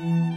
Mm-hmm.